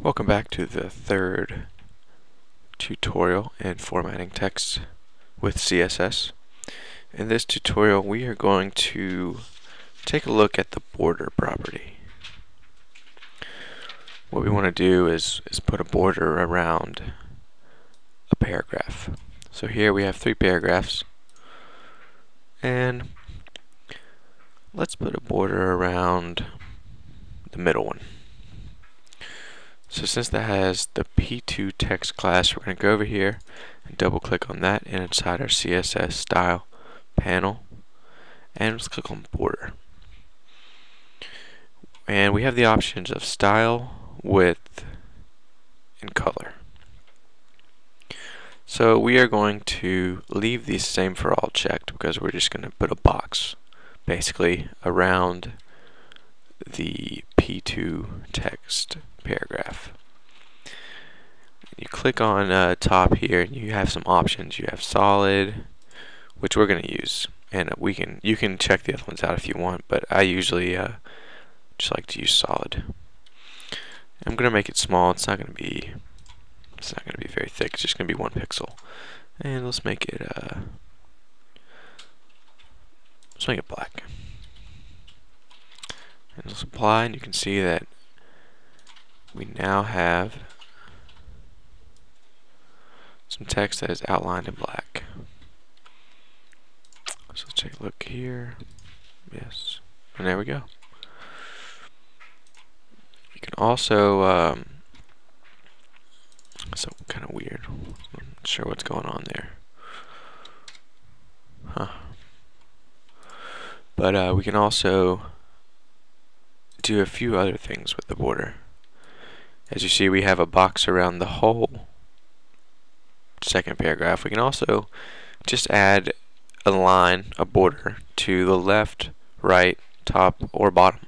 Welcome back to the third tutorial in formatting text with CSS. In this tutorial we are going to take a look at the border property. What we want to do is, is put a border around a paragraph. So here we have three paragraphs and let's put a border around the middle one. So since that has the P2 text class, we're going to go over here and double click on that and inside our CSS style panel and let's click on border. And we have the options of style, width, and color. So we are going to leave these same for all checked because we're just going to put a box basically around the P2 text paragraph. You click on uh, top here and you have some options. You have solid, which we're going to use, and we can you can check the other ones out if you want, but I usually uh, just like to use solid. I'm going to make it small. It's not going to be it's not going to be very thick. It's just going to be one pixel, and let's make it uh, let's make it black. Apply, and you can see that we now have some text that is outlined in black. So let's take a look here. Yes. And there we go. You can also, um, so kind of weird. I'm not sure what's going on there. Huh. But uh, we can also do a few other things with the border. As you see, we have a box around the whole second paragraph. We can also just add a line, a border, to the left, right, top, or bottom.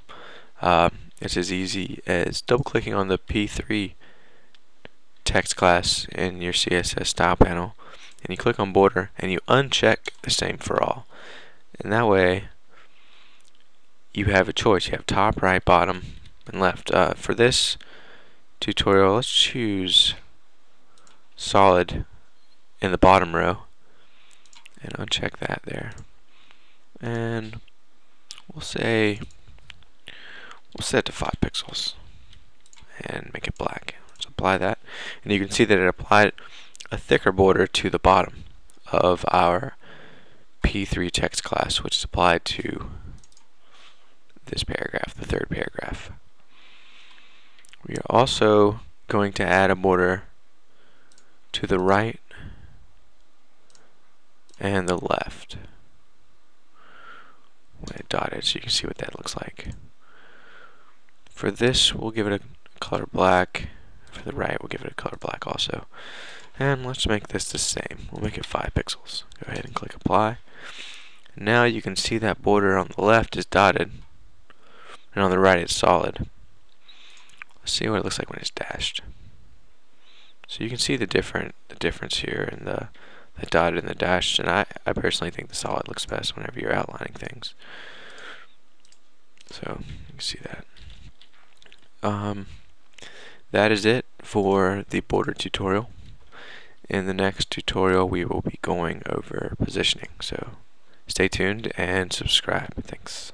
Uh, it's as easy as double clicking on the P3 text class in your CSS style panel and you click on border and you uncheck the same for all. And that way you have a choice. You have top, right, bottom, and left. Uh, for this tutorial, let's choose solid in the bottom row and uncheck that there. And we'll say we'll set to 5 pixels and make it black. Let's apply that. And you can see that it applied a thicker border to the bottom of our P3 text class, which is applied to this paragraph, the third paragraph. We are also going to add a border to the right and the left it dotted so you can see what that looks like. For this we'll give it a color black. For the right we'll give it a color black also. And let's make this the same. We'll make it 5 pixels. Go ahead and click apply. Now you can see that border on the left is dotted and on the right it's solid. Let's see what it looks like when it's dashed. So you can see the different the difference here in the the dotted and the dashed, and I, I personally think the solid looks best whenever you're outlining things. So you can see that. Um, that is it for the border tutorial. In the next tutorial we will be going over positioning, so stay tuned and subscribe. Thanks.